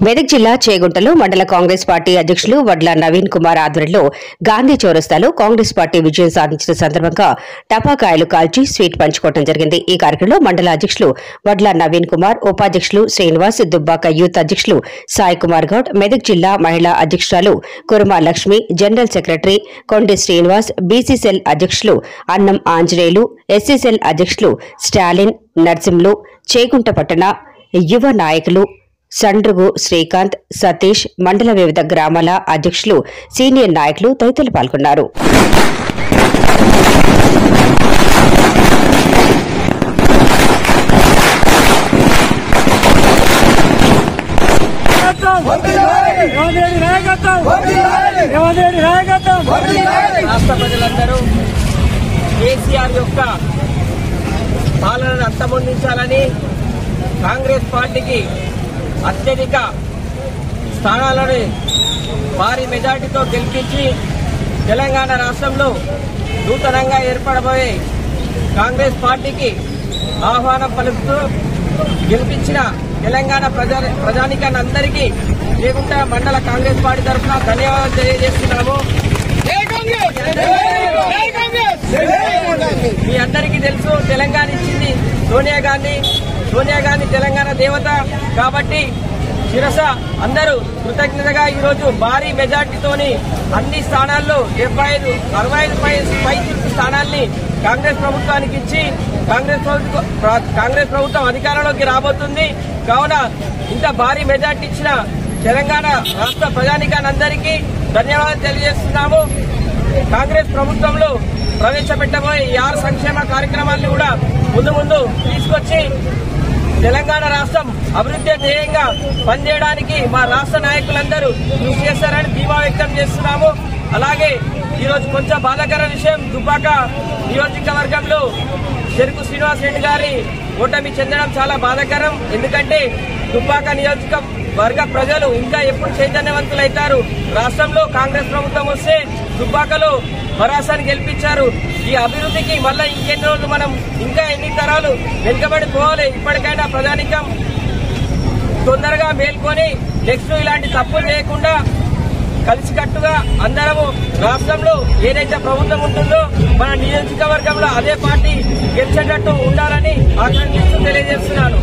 మెదక్ జిల్లా చేగుంటలో మండల కాంగ్రెస్ పార్టీ అధ్యక్షులు వడ్ల నవీన్ కుమార్ ఆధ్వర్యంలో గాంధీ చౌరస్తాలో కాంగ్రెస్ పార్టీ విజయం సాధించిన సందర్భంగా టపాకాయలు కాల్చి స్వీట్ పంచుకోవడం జరిగింది. ఈ కార్యక్రమంలో మండల అధ్యక్షులు వడ్ల నవీన్ కుమార్ ఉపాధ్యక్షులు శ్రీనివాస్ దుబ్బాక యూత్ అధ్యక్షులు సాయి కుమార్ గౌడ్ మెదక్ జిల్లా మహిళా అధ్యక్షురాలు కురుమా లక్ష్మి జనరల్ సెక్రటరీ కొండి శ్రీనివాస్ బీసీసీఎల్ అధ్యక్షులు అన్నం ఆంజనేయులు ఎస్సీసెల్ అధ్యక్షులు స్టాలిన్ నర్సింలు చేకుంట పట్టణ యువ నాయకులు సండ్రుగు శ్రీకాంత్ సతీష్ మండల వివిధ గ్రామాల అధ్యక్షులు సీనియర్ నాయకులు తదితరులు పాల్గొన్నారు. రాష్ట్ర ప్రజలందరూ కేసీఆర్ యొక్క పాలనను అంతమొందించాలని కాంగ్రెస్ పార్టీకి అత్యధిక స్థానాలను భారీ మెజార్టీతో గెలిపించి తెలంగాణ రాష్ట్రంలో నూతనంగా ఏర్పడబోయే కాంగ్రెస్ పార్టీకి ఆహ్వానం పలుకుతూ గెలిపించిన తెలంగాణ ప్రజా ప్రజానికాన్ని అందరికీ లేకుంటే మండల కాంగ్రెస్ పార్టీ తరఫున ధన్యవాదాలు తెలియజేస్తున్నాము. మీ అందరికీ తెలుసు తెలంగాణ ఇచ్చింది సోనియా గాంధీ. సోనియా గాంధీ తెలంగాణ దేవత కాబట్టి శిరస అందరూ కృతజ్ఞతగా ఈరోజు భారీ మెజార్టీతోని అన్ని స్థానాల్లో డెబ్బై ఐదు అరవై ఐదు పై స్థానాల్ని కాంగ్రెస్ ప్రభుత్వానికి ఇచ్చి కాంగ్రెస్ కాంగ్రెస్ ప్రభుత్వం అధికారంలోకి రాబోతుంది. కావున ఇంత భారీ మెజార్టీ ఇచ్చిన తెలంగాణ రాష్ట్ర ప్రజానికానందరికీ ధన్యవాదాలు తెలియజేస్తున్నాము. కాంగ్రెస్ ప్రభుత్వంలో ప్రవేశపెట్టబోయే ఈ ఆరు సంక్షేమ కార్యక్రమాలను కూడా ముందు ముందు తీసుకొచ్చి తెలంగాణ రాష్ట్రం అభివృద్ధి ధ్యేయంగా పనిచేయడానికి మా రాష్ట్ర నాయకులందరూ కృషి చేస్తారని ధీమా వ్యక్తం చేస్తున్నాము. అలాగే ఈరోజు కొంచెం బాధాకర విషయం దుబ్బాక నియోజకవర్గంలో చెరుకు శ్రీనివాస్ రెడ్డి గారి ఓటమి చెందడం చాలా బాధాకరం. ఎందుకంటే దుబ్బాక నియోజక వర్గ ప్రజలు ఇంకా ఎప్పుడు చైతన్యవంతులైతారు. రాష్ట్రంలో కాంగ్రెస్ ప్రభుత్వం వస్తే దుబ్బాకలో భరాసాన్ని గెలిపించారు. ఈ అభివృద్ధికి మళ్ళీ ఇంకెన్ని రోజులు మనం ఇంకా ఎన్ని తరాలు వెనుకబడి పోవాలి ఇప్పటికైనా ప్రధానికం తొందరగా మేల్కొని నెక్స్ట్ ఇలాంటి తప్పులు చేయకుండా కలిసికట్టుగా అందరము రాష్ట్రంలో ఏదైతే ప్రభుత్వం ఉంటుందో మన నియోజకవర్గంలో అదే పార్టీ గెలిచేటట్టు ఉండాలని ఆకాంక్షిస్తూ తెలియజేస్తున్నాను.